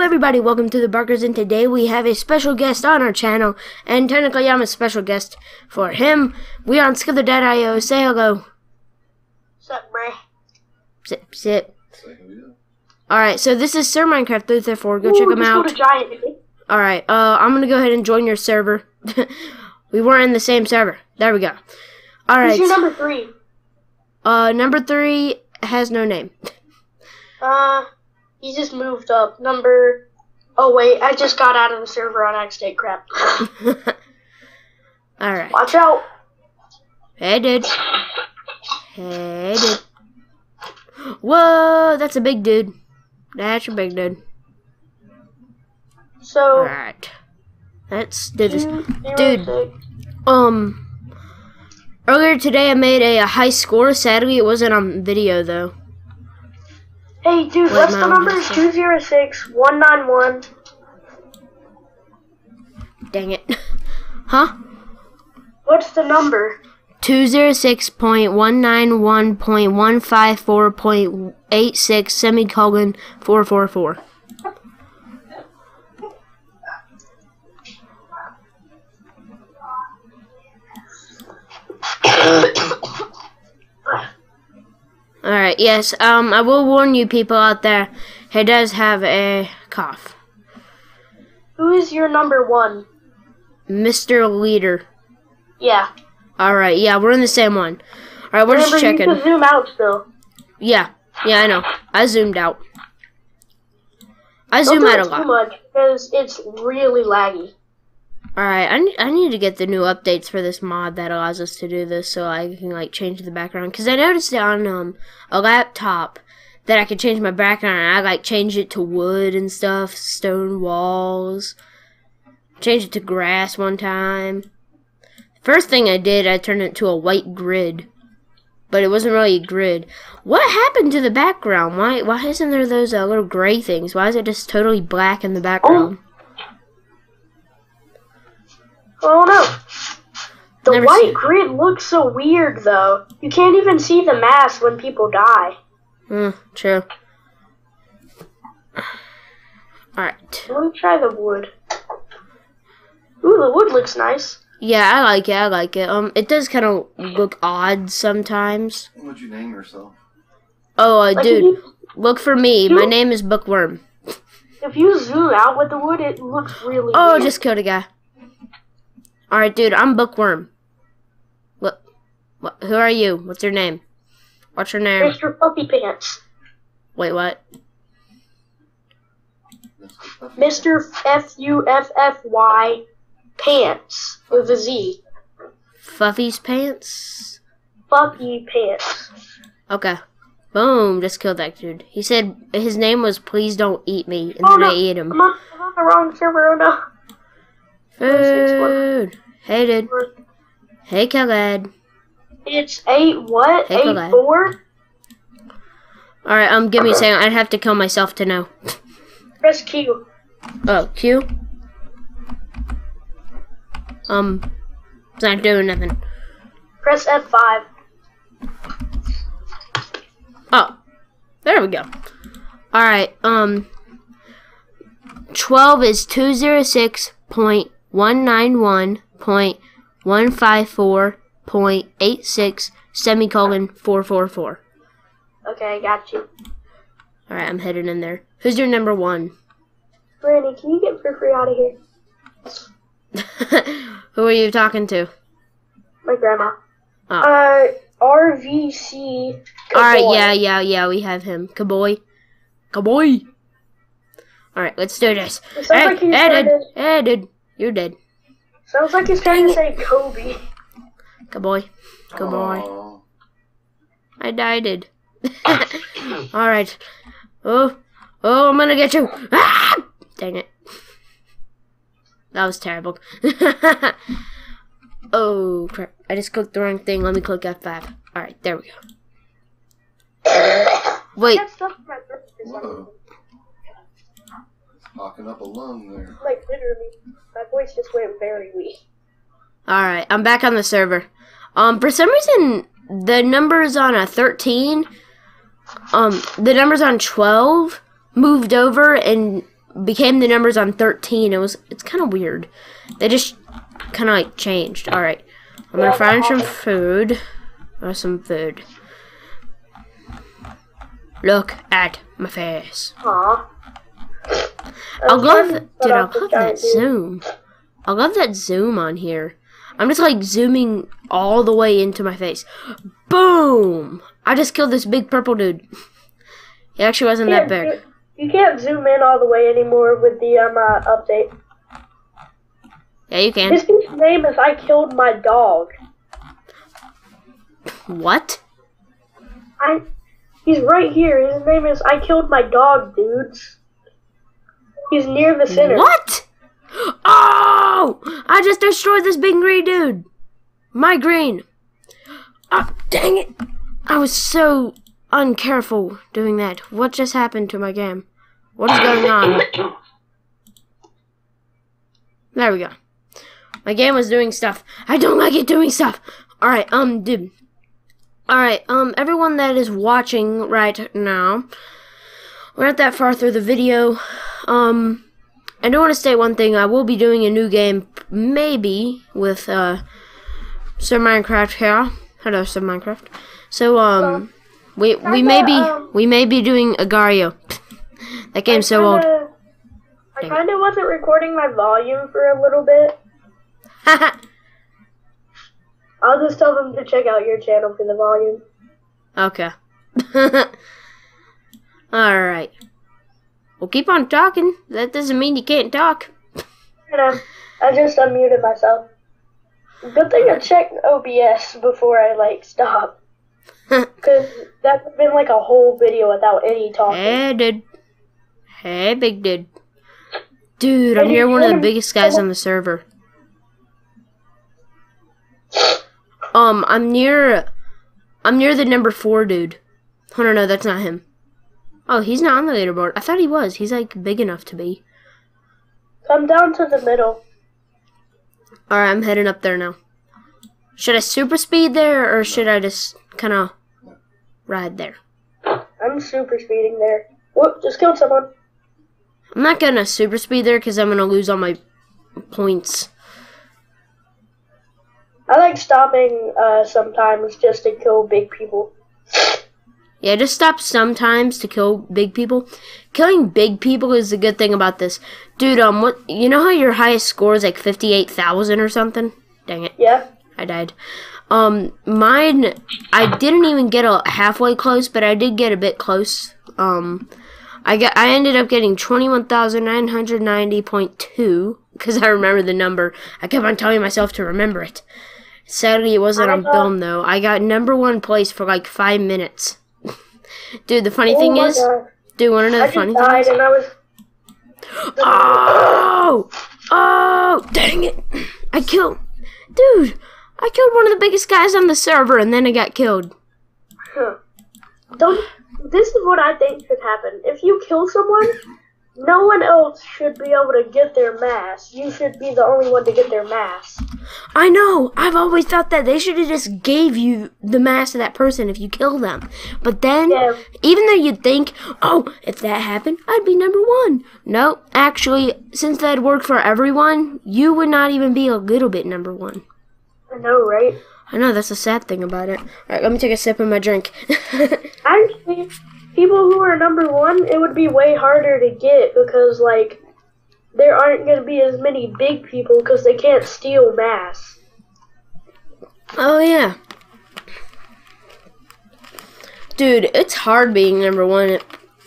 everybody, welcome to the Barkers and today we have a special guest on our channel and technically I'm a special guest for him. We are on Slither.io. Say hello. Sup, bruh? Sit, sit. Alright, so this is Sir Minecraft 334. Go check him out. go to Giant, baby. Alright, uh, I'm gonna go ahead and join your server. we weren't in the same server. There we go. Who's Alright, your number three? uh, number three has no name. Uh, he just moved up. Number. Oh wait, I just got out of the server on accident. Crap. Alright. Watch out. Hey, dude. Hey, dude. Whoa, that's a big dude. That's a big dude. So. Alright. Let's do this. Dude. Um, earlier today I made a, a high score. Sadly, it wasn't on video, though. Hey, dude, Wait, what's the own number? guess. Two zero six one nine one. Dang it. Huh? What's the number? 206.191.154.86 semicolon 444. Alright, yes, um, I will warn you people out there, he does have a cough. Who is your number one? Mr. Leader. Yeah. Alright, yeah, we're in the same one. Alright, we're just Remember, you checking. can zoom out still. Yeah, yeah, I know. I zoomed out. I Don't zoom out a too lot. much because it's really laggy. Alright, I, I need to get the new updates for this mod that allows us to do this so I can, like, change the background. Because I noticed on, um, a laptop that I could change my background and I, like, changed it to wood and stuff, stone walls. Changed it to grass one time. First thing I did, I turned it to a white grid. But it wasn't really a grid. What happened to the background? Why why isn't there those uh, little gray things? Why is it just totally black in the background? Oh no. The Never white grid looks so weird though. You can't even see the mass when people die. Hmm, true. Alright. Let me try the wood. Ooh, the wood looks nice. Yeah, I like it, I like it. Um, it does kind of look odd sometimes. What would you name yourself? Oh, uh, Like dude, you, look for me. My name is Bookworm. if you zoom out with the wood, it looks really Oh, weird. just killed a guy. Alright, dude, I'm Bookworm. What, what? Who are you? What's your name? What's your name? Mr. Puppy Pants. Wait, what? Mr. F U F F Y Pants with a Z. Fuffy's pants? Puppy Pants. Okay. Boom, just killed that dude. He said his name was Please Don't Eat Me, and Oh then no, I ate him. I'm on, I'm on the wrong server. Oh no. Food. Hey, dude. Hey, Khaled. It's eight what? Hey, eight Colette. four? Alright, um, give me a second. I'd have to kill myself to know. Press Q. Oh, Q? Um, it's not doing nothing. Press F five. Oh, there we go. Alright, um, 12 is 206.191.154.86 semicolon 444. Okay, I got you. Alright, I'm heading in there. Who's your number one? Brandy, can you get for free out of here? Who are you talking to? My grandma. Oh. Uh, RVC. Alright, yeah, yeah, yeah, we have him. Kaboy. Kaboy. Alright, let's do this. It sounds like he's hey, trying dude. to. Hey, dude. You're dead. Sounds like he's trying to say Kobe. Kaboy. Kaboy. Aw. I died. it. Alright. Oh. Oh, I'm gonna get you. Ah! Dang it. That was terrible. oh, crap. I just clicked the wrong thing. Let me click F5. Alright, there we go. Wait. Got stuff in my throat for some Whoa. reason. Hawking up a lung there. Like literally, my voice just went very weak. Alright, I'm back on the server. Um, for some reason, the numbers on a 13, um, the numbers on 12 moved over and became the numbers on 13. It was it's kind of weird. They just kind of like changed. All right, I'm gonna find some food or some food. Look at my face. Aw. I was love, dude. I love that zoom. I love that zoom on here. I'm just like zooming all the way into my face. Boom! I just killed this big purple dude. He actually wasn't that big. You, you can't zoom in all the way anymore with the um uh, update. Yeah, you can. His name is I killed my dog. What? I. He's right here. His name is I killed my dog, dudes. He's near the center. What? Oh! I just destroyed this big green dude. My green. Oh, dang it. I was so uncareful doing that. What just happened to my game? What is going on? There we go. My game was doing stuff. I don't like it doing stuff. Alright, um, dude. Alright, um, everyone that is watching right now, we're not that far through the video. Um, I do want to state one thing. I will be doing a new game, maybe, with, uh, Sir Minecraft here. Hello, Sir Minecraft. So, um, we, we may be, um, we may be doing Agar.io. that game's so old. I kind of wasn't recording my volume for a little bit. I'll just tell them to check out your channel for the volume. Okay. Alright. Well, keep on talking. That doesn't mean you can't talk. I, I just unmuted myself. Good thing I checked OBS before I like stop, because that's been like a whole video without any talking. hey, dude. Hey, big dude. Dude, I'm near one of the biggest guys on the server. Um, I'm near. I'm near the number four dude. Oh, no, no, that's not him. Oh, he's not on the leaderboard. I thought he was. He's like big enough to be. Come down to the middle. Alright, I'm heading up there now. Should I super speed there or should I just kind of ride there? I'm super speeding there. Whoop! Just killed someone. I'm not gonna super speed there because I'm gonna lose all my points. I like stopping uh, sometimes just to kill big people. Yeah, just stop sometimes to kill big people. Killing big people is the good thing about this. Dude, um, what, you know how your highest score is like 58,000 or something? Dang it, Yeah. I died. Um, mine, I didn't even get a halfway close, but I did get a bit close. Um, I got, I ended up getting 21,990.2 because I remember the number. I kept on telling myself to remember it. Sadly, it wasn't on film though. I got number one place for like five minutes. Dude, the funny oh thing is, God. dude, wanna know I the funny just thing? died and I was. Oh! Oh! Dang it! I killed. Dude! I killed one of the biggest guys on the server and then I got killed. Huh. Don't. This is what I think should happen. If you kill someone, no one else should be able to get their mass. You should be the only one to get their mass. I know! I've always thought that they should have just gave you the mask of that person if you kill them. But then, Yeah. even though you'd think, oh, if that happened, I'd be number one. No, actually, since that worked for everyone, you would not even be a little bit number one. I know, right? I know, that's the sad thing about it. Alright, let me take a sip of my drink. Actually, people who are number one, it would be way harder to get because, like, there aren't going to be as many big people because they can't steal mass. Oh yeah. Dude, it's hard being number one.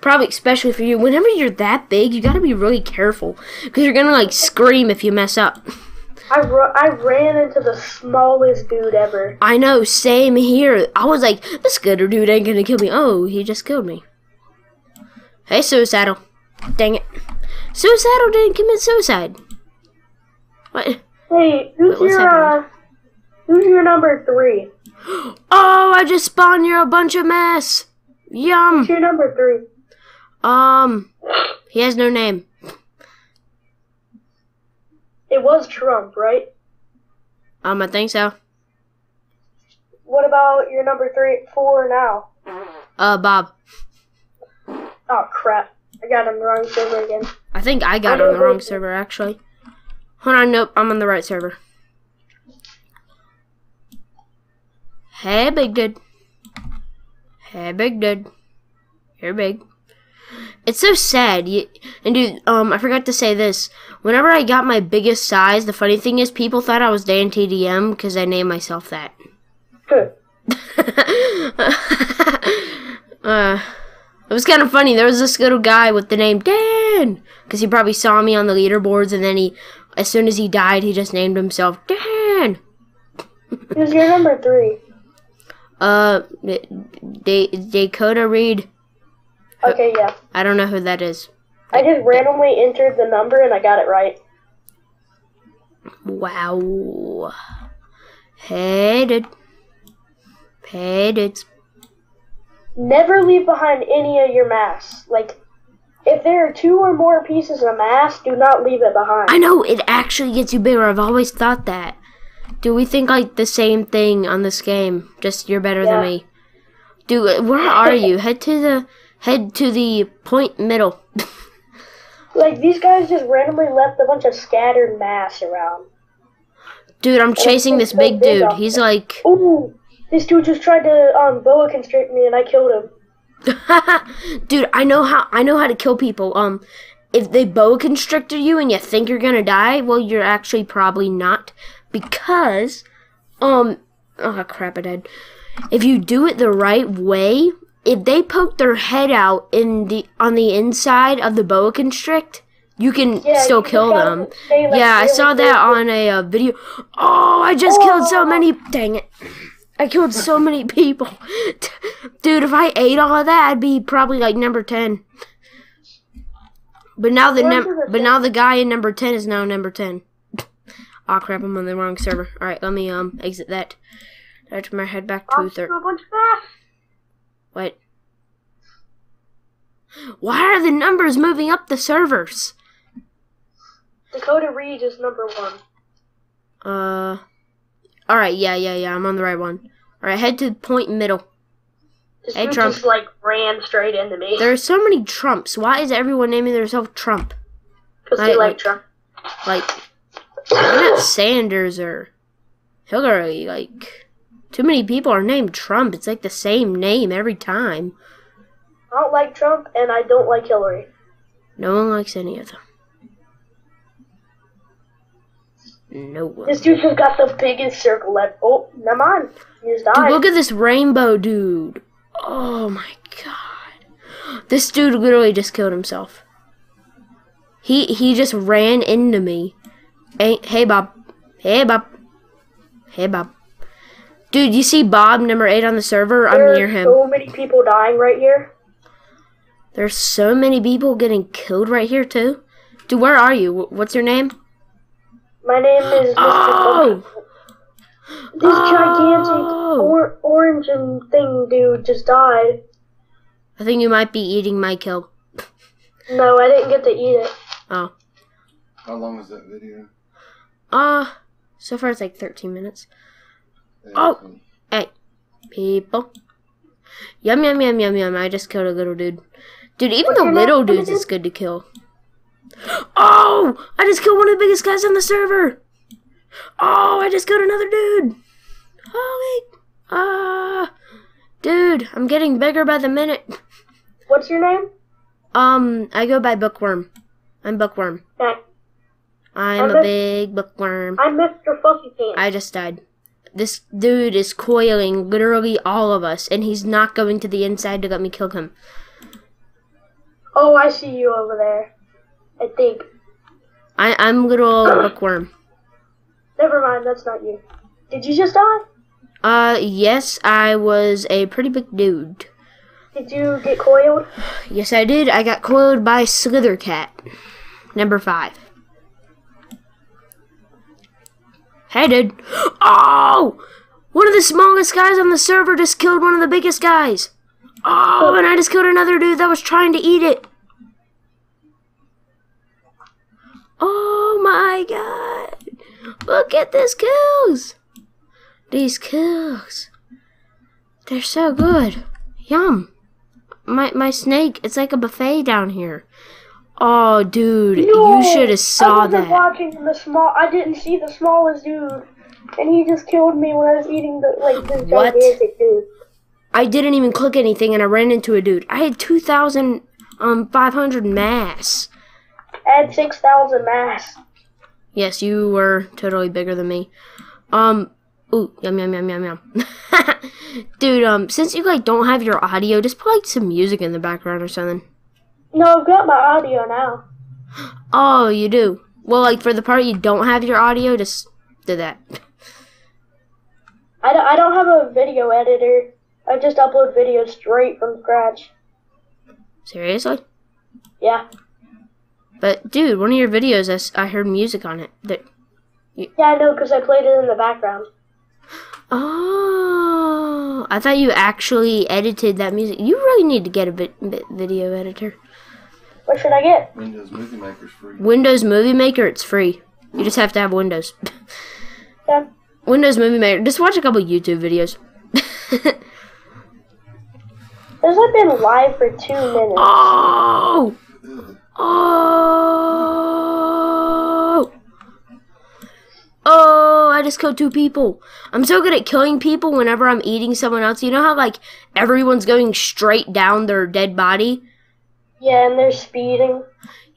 Probably especially for you. Whenever you're that big, you gotta be really careful. Because you're gonna like scream if you mess up. I, ru- I ran into the smallest dude ever. I know, same here. I was like, this gooder dude ain't gonna kill me. Oh, he just killed me. Hey, Suicidal. Dang it. Suicidal didn't commit suicide. What? Hey, who's Wait, your uh, who's your number three? Oh, I just spawned you a bunch of mess. Yum. Who's your number three? Um, he has no name. It was Trump, right? Um, I think so. What about your number three, four now? Uh, Bob. Oh crap! I got on the wrong server again. I think I got I on the wrong server actually. Hold on, nope, I'm on the right server. Hey, big dude. Hey, big dude. You're big. It's so sad. You, and dude, um, I forgot to say this. Whenever I got my biggest size, the funny thing is, people thought I was DanTDM because I named myself that. Huh. uh, it was kind of funny. There was this little guy with the name Dan, because he probably saw me on the leaderboards, and then he, as soon as he died, he just named himself Dan. Who's your number three? Uh, D- D- Dakota Reed. Okay, yeah. I don't know who that is. I just randomly entered the number and I got it right. Wow. Hey, dude. Hey, dudes. Never leave behind any of your masks. Like, if there are two or more pieces of mask, do not leave it behind. I know it actually gets you bigger. I've always thought that. Do we think like the same thing on this game? Just you're better Yeah. than me. Dude, where are you? Head to the head to the point middle. Like, these guys just randomly left a bunch of scattered mass around. Dude, I'm chasing this big dude. He's like Ooh, this dude just tried to um, boa constrict me and I killed him. Dude, I know how I know how to kill people. Um if they boa constricted you and you think you're gonna die, well you're actually probably not. Because um oh crap I died. If you do it the right way, if they poke their head out in the on the inside of the boa constrict, you can Yeah, still you kill them. stay, like, yeah, I really saw that on a uh, video. Oh, I just killed so Oh. many. Dang it. I killed so many people. Dude, if I ate all of that, I'd be probably like number 10. But now the num- but now the guy in number 10 is now number 10. Aw crap, I'm on the wrong server. All right, let me um exit that. Touch my head back to I'm third. A bunch of masks. Wait. Why are the numbers moving up the servers? Dakota Reed is number one. Uh All right, yeah, yeah, yeah, I'm on the right one. All right, head to point middle. This Hey, Trump. just like ran straight into me There are so many Trumps. Why is everyone naming themselves Trump? because they like Trump. Like, not Sanders or Hillary? Like, too many people are named Trump. It's like the same name every time. I don't like Trump and I don't like Hillary. No one likes any of them. No one. This dude just got the biggest circle left. Oh, never mind. He just Dude, look at this rainbow dude. Oh my god. This dude literally just killed himself. He he just ran into me. Hey, hey Bob. Hey Bob. Hey Bob. Dude, you see Bob number 8 on the server? I'm there near are him. so many people dying right here. There's so many people getting killed right here too. Dude, where are you? What's your name? My name is Mr. Oh! This gigantic Oh! or- orange and thing dude just died. I think you might be eating my kill. No, I didn't get to eat it. Oh. How long was that video? Uh, so far it's like 13 minutes. Oh. Hey, people. Yum, yum, yum, yum, yum. I just killed a little dude. Dude, even the little dudes is good to kill. Oh! I just killed one of the biggest guys on the server! Oh, I just killed another dude! Holy. Ah. dude, I'm getting bigger by the minute. What's your name? Um, I go by Bookworm. I'm Bookworm. Okay. I'm I'm a big bookworm. I'm Mr. Fussy Pants. I just died. This dude is coiling literally all of us, and he's not going to the inside to let me kill him. Oh, I see you over there. I think. I, I'm little bookworm. Never mind, that's not you. Did you just die? Uh, yes, I was a pretty big dude. Did you get coiled? Yes, I did. I got coiled by Slithercat. Number five. Hey, dude. Oh! One of the smallest guys on the server just killed one of the biggest guys. Oh, and I just killed another dude that was trying to eat it. Oh my god. Look at this kills. These kills. They're so good. Yum. my my snake. It's like a buffet down here. Oh, dude, No, you should have saw I that. watching the small. I didn't see the smallest dude, and he just killed me when I was eating the like this What? gigantic dude. I didn't even click anything, and I ran into a dude. I had two thousand um five hundred mass. I had six thousand mass. Yes, you were totally bigger than me. Um, ooh, yum yum yum yum yum. Dude, um, since you like don't have your audio, just put like some music in the background or something. No, I've got my audio now. Oh, you do. Well, like for the part you don't have your audio, just do that. I don't, I don't have a video editor. I just upload videos straight from scratch. Seriously? Yeah. But dude, one of your videos, I, I heard music on it. That Yeah, I know because I played it in the background. oh, I thought you actually edited that music. You really need to get a bit, bit video editor. What should I get? Windows Movie Maker's free. Windows Movie Maker, it's free. You just have to have Windows. Yeah. Windows Movie Maker. Just watch a couple YouTube videos. This has been live for two minutes. oh! Oh! Oh, I just killed two people. I'm so good at killing people whenever I'm eating someone else. You know how, like, everyone's going straight down their dead body? Yeah, and they're speeding.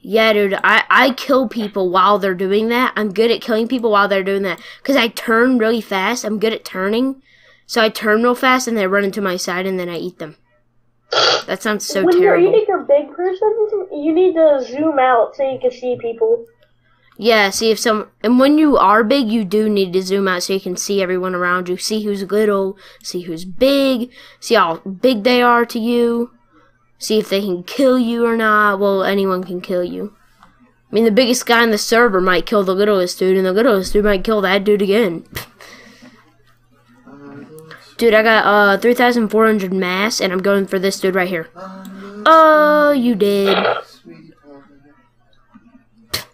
Yeah, dude, I, I kill people while they're doing that. I'm good at killing people while they're doing that. Because I turn really fast. I'm good at turning. So I turn real fast and they run into my side and then I eat them. That sounds so when terrible. you're eating a big person, you need to zoom out so you can see people. Yeah, see if some. And when you are big, you do need to zoom out so you can see everyone around you. See who's little, see who's big, see how big they are to you, see if they can kill you or not. Well, anyone can kill you. I mean, the biggest guy in the server might kill the littlest dude, and the littlest dude might kill that dude again. Dude, I got uh 3,400 mass, and I'm going for this dude right here. Oh, you did.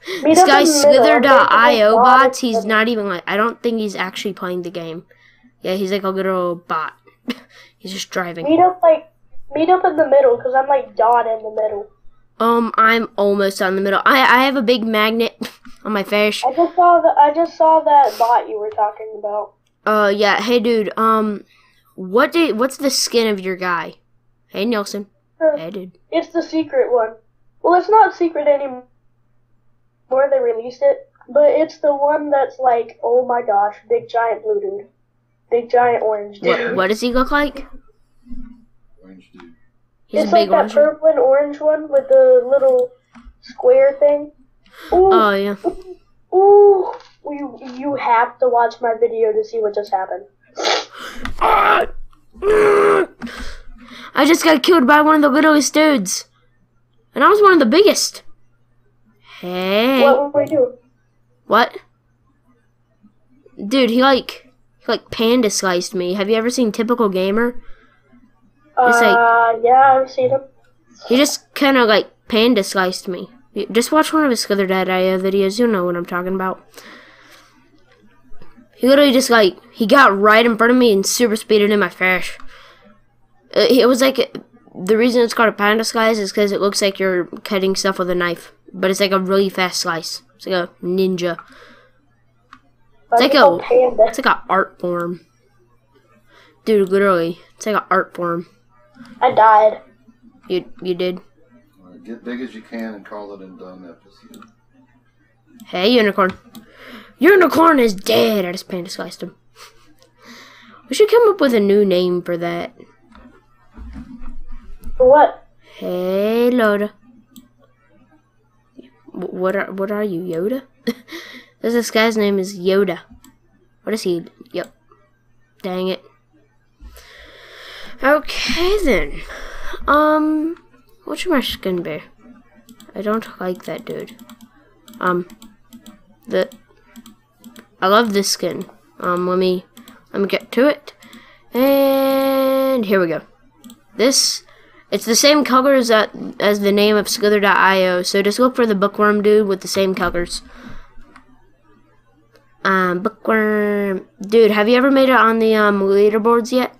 Sweetie pie. Meet This guy in the middle. I'm making Slither.io bots, he's not even like, I don't think he's actually playing the game. Yeah, he's like a little bot. he's just driving. Meet up like meet up in the middle because I'm like dot in the middle. Um, I'm almost on the middle. I, I have a big magnet on my face. I just saw the I just saw that bot you were talking about. Uh, yeah, hey dude, um, what did, what's the skin of your guy? Hey Nelson. Huh. Hey dude. It's the secret one. Well, it's not secret anymore. They released it, but it's the one that's like, oh my gosh, big giant blue dude, big giant orange dude. What, what does he look like? Orange dude. He's it's a big like orange. that purple and orange one with the little square thing. Ooh, Oh, yeah. ooh, you you have to watch my video to see what just happened. I just got killed by one of the littlest dudes. And I was one of the biggest. Hey. What will we do? What? Dude, he like he like panda sliced me. Have you ever seen Typical Gamer? It's like- Uh, yeah, I've seen him. He just kind of like panda sliced me. Just watch one of his Slither.io videos. You'll know what I'm talking about. He literally just like he got right in front of me and super speeded in my fish. Uh, It was like the reason it's called a panda slice is because it looks like you're cutting stuff with a knife, but it's like a really fast slice. It's like a ninja. It's like a panda. it's like an art form. Dude, literally, it's like an art form. I died. You you did. Get big as you can and call it a done episode. Hey, unicorn. Unicorn is dead. I just panda sliced him. We should come up with a new name for that. What? Hey, Loda. What are what are you, Yoda? this this guy's name is Yoda. What is he? Yep. Dang it. Okay then. Um, what should my skin be? I don't like that dude. Um, the I love this skin. Um, let me let me get to it. And here we go. This it's the same colors that, as the name of Slither.io, so just look for the bookworm dude with the same colors. Um, bookworm dude, have you ever made it on the um leaderboards yet?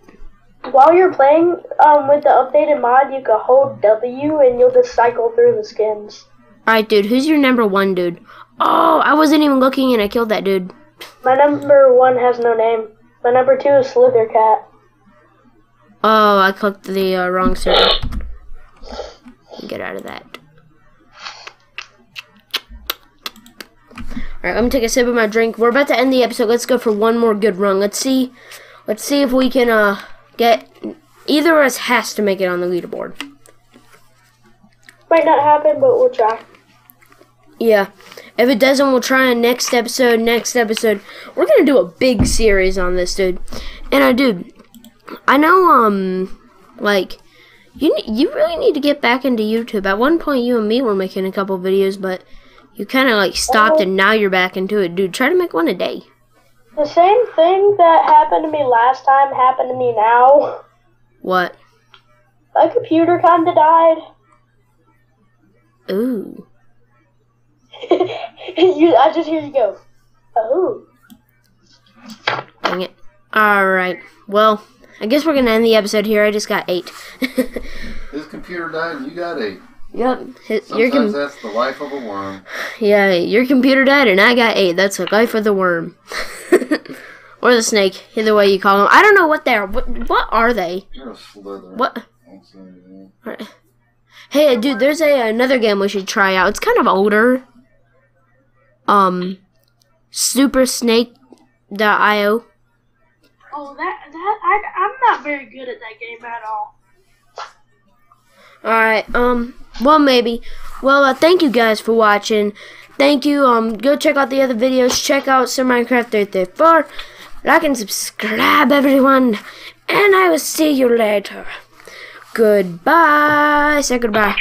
while you're playing um, with the updated mod, you can hold W and you'll just cycle through the skins. Alright, dude, who's your number one dude? Oh, I wasn't even looking and I killed that dude. My number one has no name. My number two is Slithercat. Oh, I clicked the uh, wrong server. Get out of that. Alright, let me take a sip of my drink. We're about to end the episode. Let's go for one more good run. Let's see. Let's see if we can uh get. Either of us has to make it on the leaderboard. Might not happen, but we'll try. Yeah. If it doesn't, we'll try on next episode. Next episode, we're gonna do a big series on this, dude. And I, dude, I know, um, like, you you really need to get back into YouTube. At one point, you and me were making a couple videos, but you kind of like stopped, and now you're back into it, dude. Try to make one a day. The same thing that happened to me last time happened to me now. What? My computer kinda died. Ooh. you, I just hear you go, oh. Dang it. All right. Well, I guess we're gonna end the episode here. I just got eight. His computer died and you got eight. yep. His, Sometimes com- that's the life of a worm. yeah, your computer died and I got eight. That's the life of the worm. or the snake. Either way you call them. I don't know what they are. What, what are they? You're a slither. What? Anything. Hey, dude, there's a another game we should try out. It's kind of older. Um, Super Snake.io. Oh, that, that, I, I'm not very good at that game at all. Alright, um, well, maybe. Well, uh, thank you guys for watching. Thank you. Um, go check out the other videos. Check out some Minecraft 334. Like and subscribe, everyone. And I will see you later. Goodbye. Say goodbye.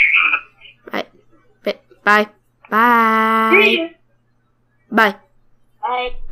Bye. Bye. Bye. Bye. Bye. Bye.